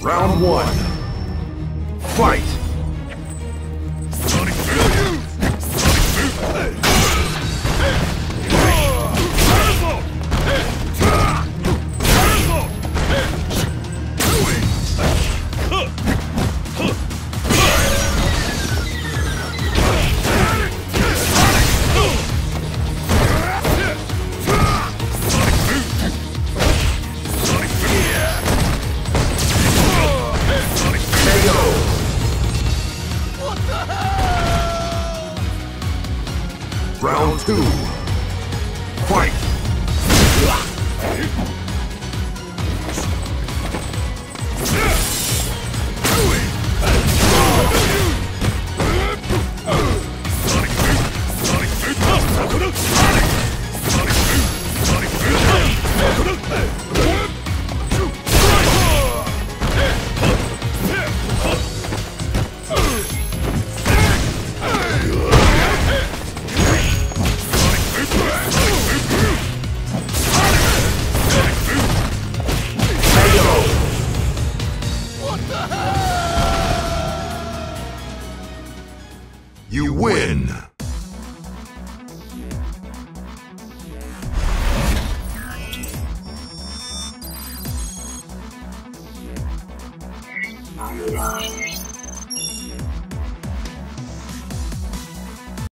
Round one. Fight! Round two. You win! You.